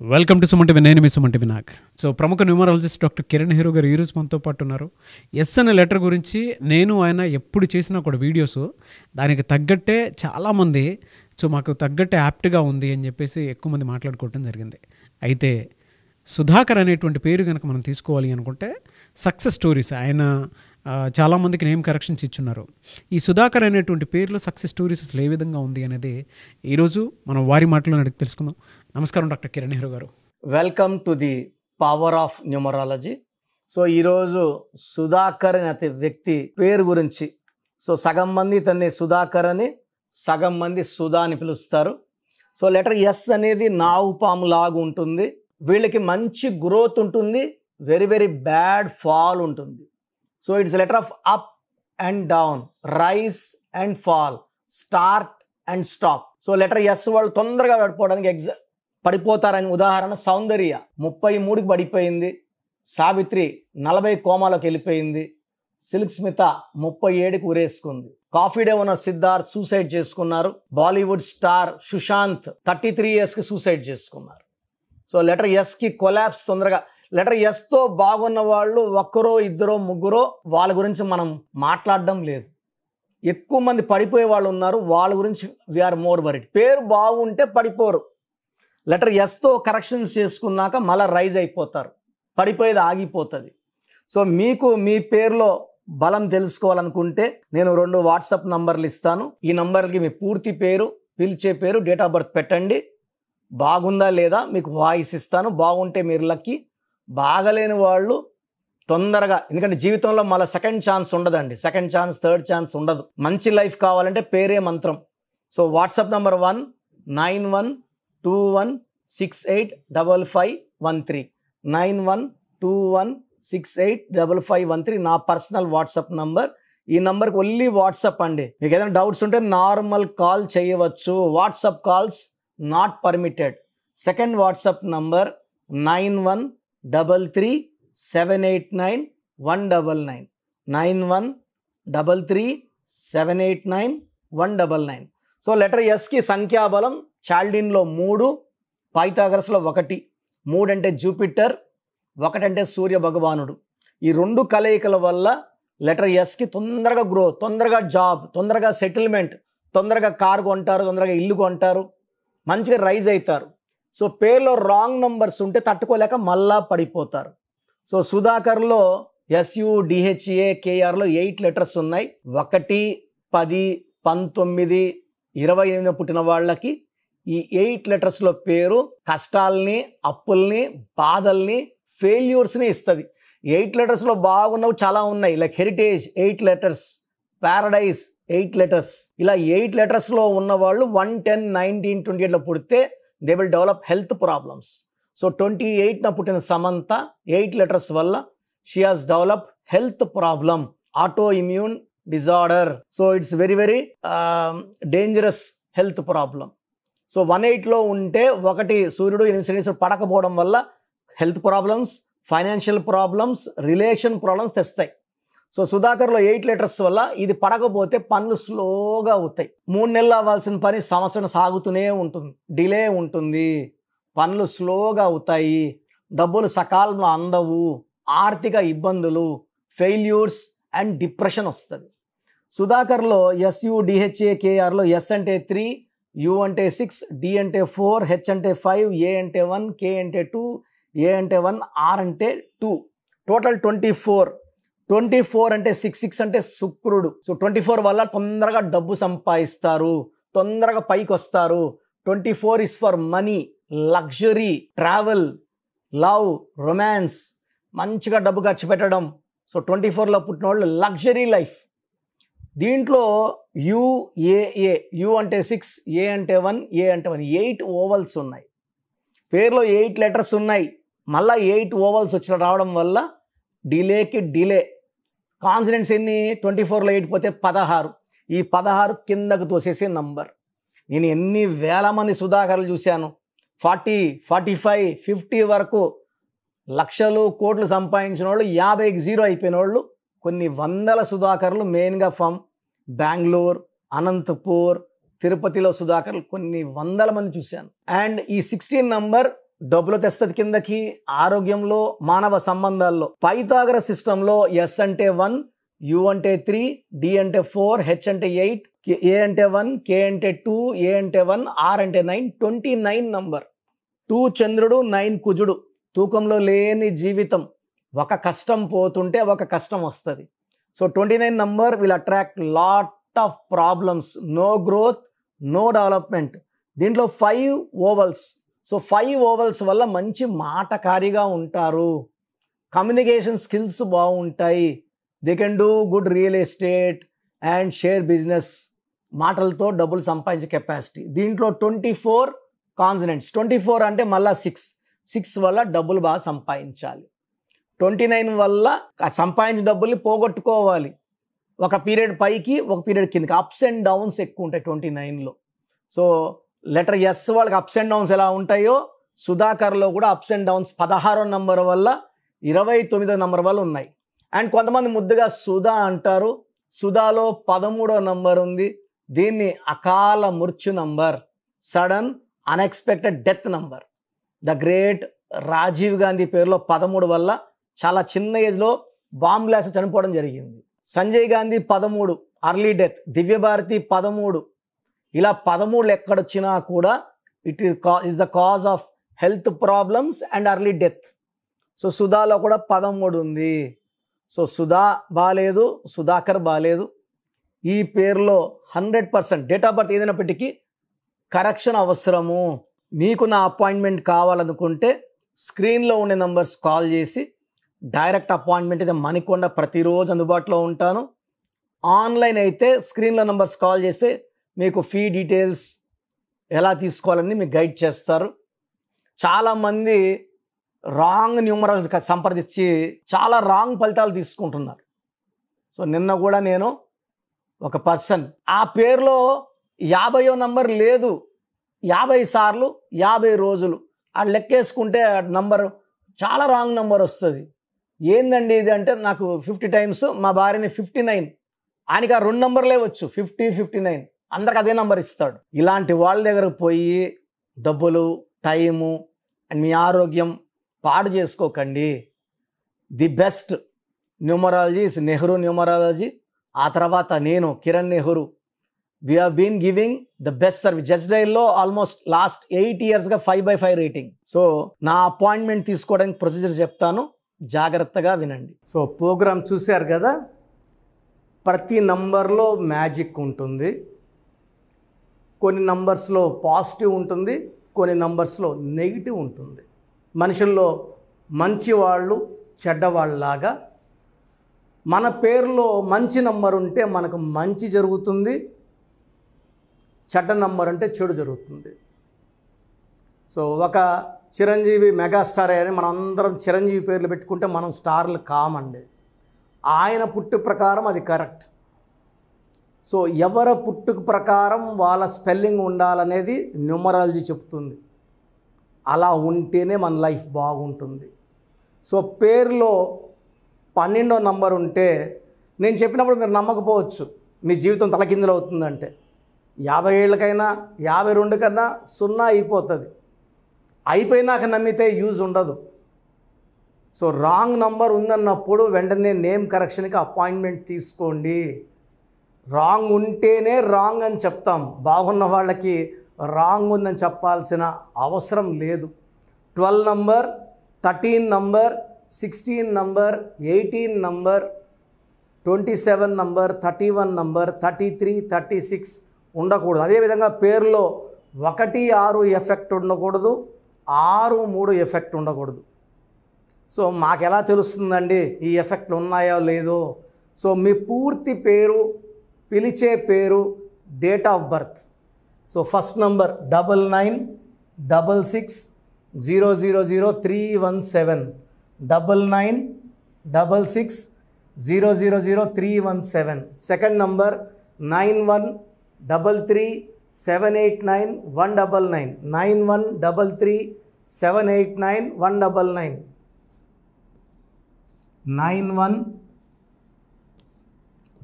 Welcome to సుమంటి నేను మీ సుమంటి వినాక్ సో ప్రముఖ న్యూమరాలజిస్ట్ డాక్టర్ కిరణ్ హీరో గారు ఈరోజు మనతో పాటు ఉన్నారు. ఎస్ అనే లెటర్ గురించి నేను ఆయన ఎప్పుడు చేసినా కూడా వీడియోస్ దానికి తగ్గట్టే చాలామంది సో మాకు తగ్గట్టే యాప్ట్గా ఉంది అని చెప్పేసి ఎక్కువ మంది మాట్లాడుకోవటం జరిగింది. అయితే సుధాకర్ అనేటువంటి పేరు కనుక మనం తీసుకోవాలి అనుకుంటే సక్సెస్ స్టోరీస్ ఆయన చాలామందికి నేమ్ కరెక్షన్స్ ఇచ్చున్నారు. ఈ సుధాకర్ అనేటువంటి పేర్లో సక్సెస్ స్టోరీస్ అసలు ఏ విధంగా ఉంది అనేది ఈరోజు మనం వారి మాటలో అడిగి తెలుసుకుందాం. నమస్కారం డాక్టర్ కిరణ్ హీరో గారు. Welcome to the power of numerology so ఈరోజు సుధాకర్ అనే అతి వ్యక్తి పేరు గురించి సో సగం మంది ఇతన్ని సుధాకర్ అని సగం మంది సుధా అని పిలుస్తారు. సో లెటర్ ఎస్ అనేది నావు పాము లాగా ఉంటుంది. వీళ్ళకి మంచి గ్రోత్ ఉంటుంది. వెరీ వెరీ బ్యాడ్ ఫాల్ ఉంటుంది. So it's letter of up and down rise and fall start and stop so letter S వాళ్ళు తొందరగా పడిపోవడానికి ఎగ్జా పడిపోతారని ఉదాహరణ సౌందర్య. ముప్పై మూడుకి పడిపోయింది. సావిత్రి నలభై కోమాలోకి వెళ్ళిపోయింది. సిల్క్ స్మిత ముప్పై ఏడుకి ఉరేసుకుంది కాఫీ డే ఉన్న సిద్ధార్థ్ సూసైడ్ చేసుకున్నారు. Bollywood star Sushant thirty three ఇయర్స్కి సూసైడ్ చేసుకున్నారు. సో లెటర్ ఎస్కి కొలాబ్స్ తొందరగా లెటర్ ఎస్తో బాగున్న వాళ్ళు ఒక్కరో ఇద్దరో ముగ్గురో వాళ్ళ గురించి మనం మాట్లాడడం లేదు. ఎక్కువ మంది పడిపోయే వాళ్ళు ఉన్నారు వాళ్ళ గురించి వీఆర్ మోర్ వరిడ్ పేరు బాగుంటే పడిపోరు. లెటర్ ఎస్తో కరెక్షన్స్ చేసుకున్నాక మళ్ళీ రైజ్ అయిపోతారు. పడిపోయేది ఆగిపోతుంది. సో మీకు మీ పేరులో బలం తెలుసుకోవాలనుకుంటే నేను రెండు వాట్సాప్ నంబర్లు ఇస్తాను. ఈ నంబర్కి మీ పూర్తి పేరు పిలిచే పేరు డేట్ ఆఫ్ బర్త్ పెట్టండి. బాగుందా లేదా మీకు వాయిస్ ఇస్తాను. బాగుంటే మీరు లక్కీ బాగలేని వాళ్ళు తొందరగా ఎందుకంటే జీవితంలో మళ్ళీ సెకండ్ ఛాన్స్ ఉండదండి. సెకండ్ ఛాన్స్ థర్డ్ ఛాన్స్ ఉండదు. మంచి లైఫ్ కావాలంటే పేరే మంత్రం. So WhatsApp number one nine one two one six eight double five one three nine one two one six eight double five one three నా personal WhatsApp number ఈ నంబర్కి only WhatsApp అండి. మీకు ఏదైనా డౌట్స్ ఉంటే నార్మల్ కాల్ చేయవచ్చు. WhatsApp calls not permitted second WhatsApp number nine one double three seven eight nine one double nine nine one double three seven eight nine one double nine so letter ఎస్కి సంఖ్యాబలం చాల్డిన్లో మూడు పైథాగరస్లో ఒకటి. మూడంటే Jupiter ఒకటంటే సూర్య భగవానుడు ఈ రెండు కలయికల వల్ల లెటర్ ఎస్కి తొందరగా గ్రో తొందరగా జాబ్ తొందరగా సెటిల్మెంట్ తొందరగా కారు కొంటారు తొందరగా ఇల్లు కొంటారు మంచిగా రైజ్ అవుతారు. సో పేర్లో రాంగ్ నంబర్స్ ఉంటే తట్టుకోలేక మళ్ళా పడిపోతారు. So సుధాకర్లో S U D H A కేఆర్లో eight letters ఉన్నాయి. ఒకటి పది పంతొమ్మిది ఇరవై ఎనిమిది పుట్టిన వాళ్ళకి ఈ ఎయిట్ లెటర్స్లో పేరు కష్టాల్ని అప్పుల్ని బాధల్ని ఫెయిల్యూర్స్ని ఇస్తుంది. ఎయిట్ లెటర్స్లో బాగున్నవి చాలా ఉన్నాయి. Like heritage eight letters paradise eight letters. ఇలా ఎయిట్ లెటర్స్లో ఉన్న వాళ్ళు వన్ టెన్ నైన్టీన్ ట్వంటీ ఎయిట్లో పుడితే they will develop health problems so twenty ఎయిట్న పుట్టిన సమంత ఎయిట్ లెటర్స్ వల్ల she has develop health problem auto immune disorder so it's very very dangerous health problem so one ఎయిట్లో ఉంటే ఒకటి సూర్యుడు ఎనిమిది పడకపోవడం వల్ల health problems financial problems relation problems తెస్తాయి. సో సుధాకర్లో ఎయిట్ లీటర్స్ వల్ల ఇది పడకపోతే పనులు స్లోగా అవుతాయి. మూడు నెలలు అవ్వాల్సిన పని సంవత్సరం సాగుతూనే ఉంటుంది. డిలే ఉంటుంది. పనులు స్లోగా అవుతాయి. డబ్బులు సకాలంలో అందవు. ఆర్థిక ఇబ్బందులు ఫెయిల్యూర్స్ అండ్ డిప్రెషన్ వస్తుంది. సుధాకర్లో S U D H A కేఆర్లో S అంటే త్రీ యు అంటే సిక్స్ డి అంటే ఫోర్ హెచ్ అంటే ఫైవ్ ఏ అంటే వన్ కే అంటే టూ ఏ అంటే వన్ ఆర్ అంటే two total twenty four twenty four అంటే సిక్స్ సిక్స్ అంటే శుక్రుడు. సో ట్వంటీ ఫోర్ వల్ల తొందరగా డబ్బు సంపాదిస్తారు తొందరగా పైకి వస్తారు twenty four is for money luxury travel love romance మంచిగా డబ్బు ఖర్చు పెట్టడం. సో ట్వంటీ ఫోర్లో పుట్టిన వాళ్ళు లగ్జరీ లైఫ్ దీంట్లో యుఏఏ యు అంటే సిక్స్ ఏ అంటే వన్ ఏ అంటే వన్ ఎయిట్ ఓవల్స్ ఉన్నాయి. పేర్లో ఎయిట్ లెటర్స్ ఉన్నాయి. మళ్ళీ ఎయిట్ ఓవల్స్ వచ్చిన రావడం వల్ల డిలేకి డిలే. కాన్సిడెన్స్ ఎన్ని? ట్వంటీ ఫోర్లో ఎయిట్ పోతే పదహారు. ఈ పదహారు కిందకు తోసేసే నంబర్. నేను ఎన్ని వేల మంది సుధాకర్లు చూశాను? ఫార్టీ ఫార్టీ ఫైవ్ ఫిఫ్టీ వరకు లక్షలు కోట్లు సంపాదించిన వాళ్ళు యాభైకి జీరో అయిపోయిన వాళ్ళు కొన్ని వందల సుధాకర్లు మెయిన్గా ఫ్రమ్ బెంగళూరు అనంతపూర్ తిరుపతిలో సుధాకర్లు కొన్ని వందల మంది చూశాను. అండ్ ఈ సిక్స్టీన్ నంబర్ డబ్బులు తెస్తుంది కిందకి ఆరోగ్యంలో మానవ సంబంధాల్లో. పైతాగర సిస్టంలో ఎస్ అంటే వన్ యు అంటే త్రీ డి అంటే ఫోర్ హెచ్ అంటే ఎయిట్ ఏ అంటే వన్ కే అంటే టూ ఏ అంటే వన్ ఆర్ అంటే nine twenty nine number two చంద్రుడు నైన్ కుజుడు. తూకంలో లేని జీవితం. ఒక కష్టం పోతుంటే ఒక కష్టం వస్తుంది. So twenty nine number will attract lot of problems no growth no development దీంట్లో five vowels so five vowels వల్ల మంచి మాటకారిగా ఉంటారు. కమ్యూనికేషన్ స్కిల్స్ బాగుంటాయి. They can do good real estate and share business మాటలతో డబ్బులు సంపాదించే కెపాసిటీ దీంట్లో twenty four consonants twenty four అంటే మళ్ళా సిక్స్ సిక్స్ వల్ల డబ్బులు బాగా సంపాదించాలి. ట్వంటీ నైన్ వల్ల సంపాదించిన డబ్బుల్ని పోగొట్టుకోవాలి. ఒక పీరియడ్ పైకి ఒక పీరియడ్ కిందకి. అప్స్ అండ్ డౌన్స్ ఎక్కువ ఉంటాయి ట్వంటీ నైన్లో సో లెటర్ ఎస్ వాళ్ళకి అప్స్ అండ్ డౌన్స్ ఎలా ఉంటాయో సుధాకర్లో కూడా అప్స్ అండ్ డౌన్స్ పదహారో నంబర్ వల్ల ఇరవై తొమ్మిదో నంబర్ వల్ల ఉన్నాయి. అండ్ కొంతమంది ముద్దుగా సుధా అంటారు సుధాలో పదమూడో నంబర్ ఉంది దీన్ని అకాల మృత్యు number sudden unexpected death number the great Rajiv Gandhi పేరులో పదమూడు వల్ల చాలా చిన్న ఏజ్లో బాంబ్ బ్లాస్ట్ చనిపోవడం జరిగింది. సంజయ్ గాంధీ పదమూడు అర్లీ డెత్ దివ్యభారతి పదమూడు ఇలా పదమూడు ఎక్కడొచ్చినా కూడా it is the cause of health problems and early death so సుధాలో కూడా పదమూడు ఉంది సో సుధా బాగాలేదు సుధాకర్ బాగాలేదు ఈ పేరులో hundred percent date of birth ఏదైనప్పటికీ కరెక్షన్ అవసరము. మీకు నా అపాయింట్మెంట్ కావాలనుకుంటే స్క్రీన్లో ఉండే నంబర్స్ కాల్ చేసి డైరెక్ట్ అపాయింట్మెంట్ అయితే మణికొండ ప్రతిరోజు అందుబాటులో ఉంటాను. ఆన్లైన్ అయితే స్క్రీన్లో నంబర్స్ కాల్ చేస్తే మీకు ఫీ డీటెయిల్స్ ఎలా తీసుకోవాలని మీకు గైడ్ చేస్తారు. చాలామంది రాంగ్ న్యూమరల్స్ సంప్రదించి చాలా రాంగ్ ఫలితాలు తీసుకుంటున్నారు. సో నిన్న కూడా నేను ఒక పర్సన్ ఆ పేరులో యాభయో నంబర్ లేదు. యాభై సార్లు యాభై రోజులు. ఆ లెక్కేసుకుంటే నంబర్ చాలా రాంగ్ నంబర్ వస్తుంది. ఏందండి ఇది అంటే నాకు ఫిఫ్టీ టైమ్స్ మా భార్యని ఫిఫ్టీ నైన్ ఆయనకి ఆ రెండు నంబర్లే వచ్చు ఫిఫ్టీ ఫిఫ్టీ నైన్ అందరికి అదే నంబర్ ఇస్తాడు. ఇలాంటి వాళ్ళ దగ్గరకు పోయి డబ్బులు టైము అండ్ మీ ఆరోగ్యం పాడు చేసుకోకండి. The best numerology is Nehru numerology ఆ తర్వాత నేను Kiran Nehru. We been giving the best service just డైల్లో almost last eight ఇయర్స్గా five by five rating so నా అపాయింట్మెంట్ తీసుకోవడానికి ప్రొసీజర్ చెప్తాను. జాగ్రత్తగా వినండి. సో ప్రోగ్రామ్ చూశారు కదా? ప్రతి నంబర్లో మ్యాజిక్ ఉంటుంది. కొన్ని నంబర్స్లో పాజిటివ్ ఉంటుంది కొన్ని నంబర్స్లో నెగిటివ్ ఉంటుంది. మనుషుల్లో మంచి వాళ్ళు చెడ్డవాళ్ళలాగా మన పేరులో మంచి నంబర్ ఉంటే మనకు మంచి జరుగుతుంది చెడ్డ నంబర్ అంటే చెడు జరుగుతుంది. సో ఒక చిరంజీవి మెగాస్టార్ అని మనం అందరం చిరంజీవి పేర్లు పెట్టుకుంటే మనం స్టార్లు కామండి. ఆయన పుట్టు ప్రకారం అది కరెక్ట్. సో ఎవరి పుట్టుక ప్రకారం వాళ్ళ స్పెల్లింగ్ ఉండాలనేది న్యూమరాలజీ చెప్తుంది. అలా ఉంటేనే మన లైఫ్ బాగుంటుంది. సో పేరులో పన్నెండో నంబర్ ఉంటే నేను చెప్పినప్పుడు మీరు నమ్మకపోవచ్చు. మీ జీవితం తలకిందులు అవుతుందంటే. యాభై ఏళ్ళకైనా యాభై రెండు కన్నా సున్నా అయిపోతుంది. అయిపోయినాక నమ్మితే యూజ్ ఉండదు. సో రాంగ్ నంబర్ ఉందన్నప్పుడు వెంటనే నేమ్ కరెక్షన్కి అపాయింట్మెంట్ తీసుకోండి. రాంగ్ ఉంటేనే రాంగ్ అని చెప్తాం. బాగున్న వాళ్ళకి రాంగ్ ఉందని చెప్పాల్సిన అవసరం లేదు. Twelve number thirteen number sixteen number eighteen number twenty seven number thirty one number thirty three thirty six ఉండకూడదు. అదేవిధంగా పేరులో ఒకటి ఆరు ఎఫెక్ట్ ఉండకూడదు. ఆరు మూడు ఎఫెక్ట్ ఉండకూడదు. సో మాకు ఎలా తెలుస్తుందండి? ఈ ఎఫెక్ట్లు ఉన్నాయో లేదో? సో మీ పూర్తి పేరు పిలిచే పేరు date of birth so first number double nine double six zero zero zero three one seven double nine double six zero zero zero three one seven second number nine one double three seven eight nine one double nine nine one double three seven eight nine one double nine nine one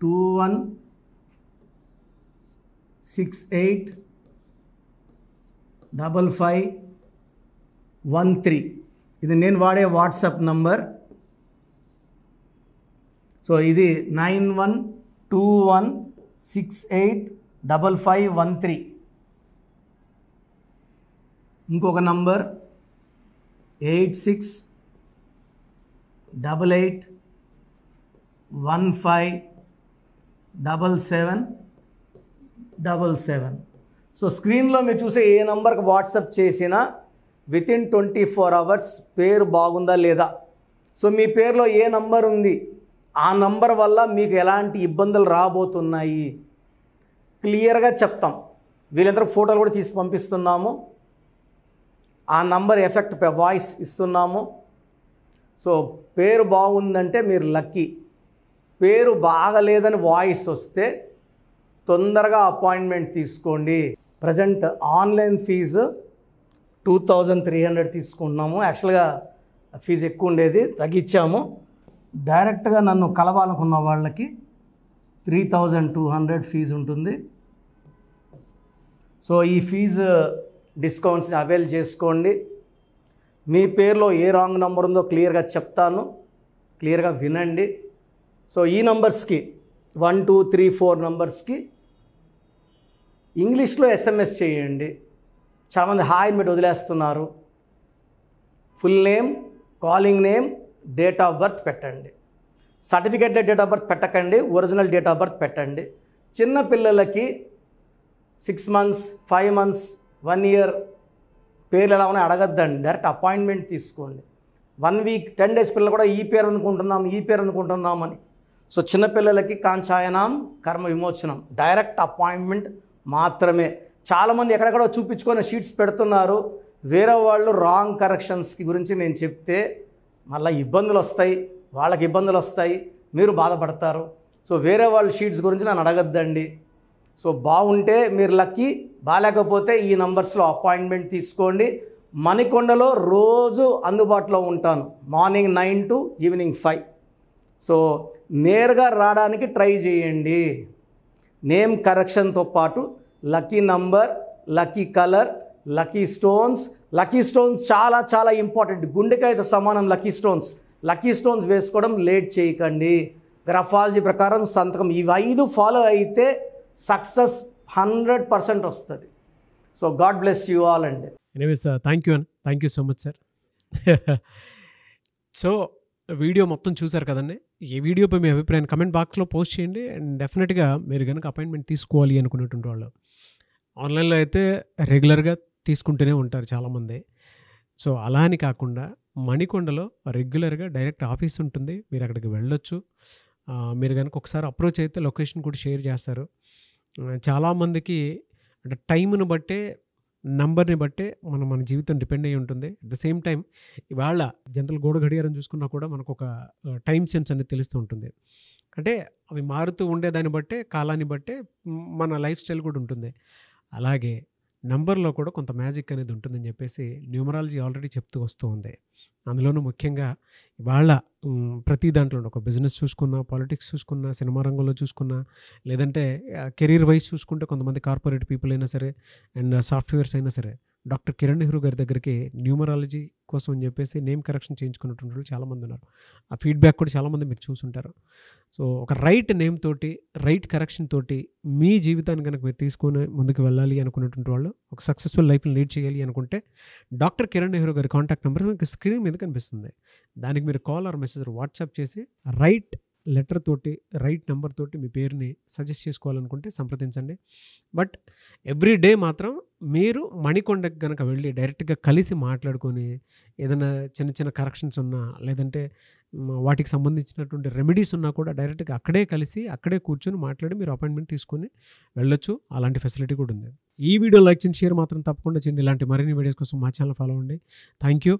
two one six eight double five one three ఇది నేను వాడే WhatsApp number. So ఇది nine one two one six eight double five one three. ఇంకొక number eight six double eight one five double seven. Double seven. So స్క్రీన్లో మీరు చూసే ఏ నంబర్కి వాట్సాప్ చేసినా with in twenty four hours పేరు బాగుందా లేదా? సో మీ పేరులో ఏ నంబర్ ఉంది? ఆ నంబర్ వల్ల మీకు ఎలాంటి ఇబ్బందులు రాబోతున్నాయి? క్లియర్గా చెప్తాం. వీళ్ళందరూ ఫోటోలు కూడా తీసి పంపిస్తున్నాము. ఆ నంబర్ ఎఫెక్ట్ వాయిస్ ఇస్తున్నాము. సో పేరు బాగుందంటే మీరు లక్కీ. పేరు బాగలేదని వాయిస్ వస్తే తొందరగా అపాయింట్మెంట్ తీసుకోండి. Present online fees two thousand three hundred తీసుకుంటున్నాము. యాక్చువల్గా ఫీజు ఎక్కువ ఉండేది తగ్గించాము. డైరెక్ట్గా నన్ను కలవాలనుకున్న వాళ్ళకి three thousand two hundred fees ఉంటుంది. సో ఈ ఫీజు డిస్కౌంట్స్ని అవైల్ చేసుకోండి. మీ పేరులో ఏ రాంగ్ నెంబర్ ఉందో క్లియర్గా చెప్తాను. క్లియర్గా వినండి. సో ఈ నంబర్స్కి వన్ టూ త్రీ ఫోర్ నంబర్స్కి ఇంగ్లీష్లో ఎస్ఎంఎస్ చేయండి. చాలామంది హాయ్ మీరు వదిలేస్తున్నారు. Full name calling name date of birth పెట్టండి. సర్టిఫికేట్ డేట్ ఆఫ్ బర్త్ పెట్టకండి ఒరిజినల్ డేట్ ఆఫ్ బర్త్ పెట్టండి. చిన్న పిల్లలకి six months five months one year పేర్లు ఎలా ఉన్నాయో అడగద్దండి. డైరెక్ట్ అపాయింట్మెంట్ తీసుకోండి. వన్ వీక్ టెన్ డేస్ పిల్లలు కూడా ఈ పేరు అనుకుంటున్నాం ఈ పేరు అనుకుంటున్నాం అని. సో చిన్నపిల్లలకి కాంచాయనాం కర్మ విమోచనం డైరెక్ట్ అపాయింట్మెంట్ మాత్రమే. చాలామంది ఎక్కడెక్కడో చూపించుకొని షీట్స్ పెడుతున్నారు. వేరే వాళ్ళు రాంగ్ కరెక్షన్స్కి గురించి నేను చెప్తే మళ్ళీ ఇబ్బందులు వస్తాయి. వాళ్ళకి ఇబ్బందులు వస్తాయి. మీరు బాధపడతారు. సో వేరే వాళ్ళ షీట్స్ గురించి నన్ను అడగద్దండి. సో బాగుంటే మీరు లక్కీ బాగాలేకపోతే ఈ నంబర్స్లో అపాయింట్మెంట్ తీసుకోండి. మణికొండలో రోజు అందుబాటులో ఉంటాను. Morning nine to evening five. So నేరుగా రావడానికి ట్రై చేయండి. నేమ్ కరెక్షన్తో పాటు lucky number lucky colour lucky stones lucky stones చాలా చాలా ఇంపార్టెంట్ గుండెకాయతో సమానం లక్కీ స్టోన్స్ లక్కీ స్టోన్స్ వేసుకోవడం లేట్ చేయకండి. గ్రఫాలజీ ప్రకారం సంతకం. ఇవి ఐదు ఫాలో అయితే సక్సెస్ హండ్రెడ్ పర్సెంట్ వస్తుంది. So god bless you all అండి. ఎనీవేస్ థ్యాంక్ యూ అన్న thank you so much sir so video మొత్తం చూసారు కదండి. ఈ వీడియోపై మీ అభిప్రాయాన్ని కమెంట్ బాక్స్లో పోస్ట్ చేయండి. అండ్ డెఫినెట్గా మీరు కనుక అపాయింట్మెంట్ తీసుకోవాలి అనుకున్నటువంటి వాళ్ళు ఆన్లైన్లో అయితే రెగ్యులర్గా తీసుకుంటూనే ఉంటారు చాలామంది. సో అలా అని కాకుండా మణికొండలో రెగ్యులర్గా డైరెక్ట్ ఆఫీస్ ఉంటుంది. మీరు అక్కడికి వెళ్ళొచ్చు. మీరు కనుక ఒకసారి అప్రోచ్ అయితే లొకేషన్ కూడా షేర్ చేస్తారు. చాలామందికి అంటే టైంను బట్టే నంబర్ని బట్టే మన మన జీవితం డిపెండ్ అయి ఉంటుంది. అట్ ద సేమ్ టైం ఇవాళ జనరల్ గోడ గడియారం చూసుకున్నా కూడా మనకు ఒక టైం సెన్స్ అనేది తెలుస్తూ ఉంటుంది. అంటే అవి మారుతూ ఉండేదాన్ని బట్టే కాలాన్ని బట్టే మన లైఫ్ స్టైల్ కూడా ఉంటుంది. అలాగే నంబర్లో కూడా కొంత మ్యాజిక్ అనేది ఉంటుందని చెప్పేసి న్యూమరాలజీ ఆల్రెడీ చెప్తూ వస్తూ ఉంది. అందులోనూ ముఖ్యంగా ఇవాళ ప్రతి దాంట్లో ఒక బిజినెస్ చూసుకున్నా పాలిటిక్స్ చూసుకున్నా సినిమా రంగంలో చూసుకున్నా లేదంటే కెరీర్ వైజ్ చూసుకుంటే కొంతమంది కార్పొరేట్ పీపుల్ అయినా సరే అండ్ సాఫ్ట్వేర్స్ అయినా సరే డాక్టర్ కిరణ్ నెహ్రూ గారి దగ్గరికి న్యూమరాలజీ కోసం అని చెప్పేసి నేమ్ కరెక్షన్ చేయించుకున్నటువంటి వాళ్ళు చాలామంది ఉన్నారు. ఆ ఫీడ్బ్యాక్ కూడా చాలామంది మీరు చూసుంటారు. సో ఒక రైట్ నేమ్ తోటి రైట్ కరెక్షన్ తోటి మీ జీవితాన్ని కనుక మీరు తీసుకొని ముందుకు వెళ్ళాలి అనుకున్నటువంటి వాళ్ళు ఒక సక్సెస్ఫుల్ లైఫ్ని లీడ్ చేయాలి అనుకుంటే డాక్టర్ కిరణ్ నెహ్రూ గారి కాంటాక్ట్ నెంబర్ మీకు స్క్రీన్ మీద కనిపిస్తుంది. దానికి మీరు కాల్ ఆర్ మెసేజ్ వాట్సాప్ చేసి రైట్ లెటర్ తోటి రైట్ నెంబర్ తోటి మీ పేరుని సజెస్ట్ చేసుకోవాలనుకుంటే సంప్రదించండి. బట్ ఎవ్రీ డే మాత్రం మీరు మణికొండకి కనుక వెళ్ళి డైరెక్ట్గా కలిసి మాట్లాడుకొని ఏదైనా చిన్న చిన్న కరెక్షన్స్ ఉన్నా లేదంటే వాటికి సంబంధించినటువంటి రెమెడీస్ ఉన్నా కూడా డైరెక్ట్గా అక్కడే కలిసి అక్కడే కూర్చొని మాట్లాడి మీరు అపాయింట్మెంట్ తీసుకొని వెళ్ళొచ్చు. అలాంటి ఫెసిలిటీ కూడా ఉంది. ఈ వీడియో లైక్ చేయండి షేర్ మాత్రం తప్పకుండా చేయండి. ఇలాంటి మరిన్ని వీడియోస్ కోసం మా ఛానల్ ఫాలో అవ్వండి. Thank you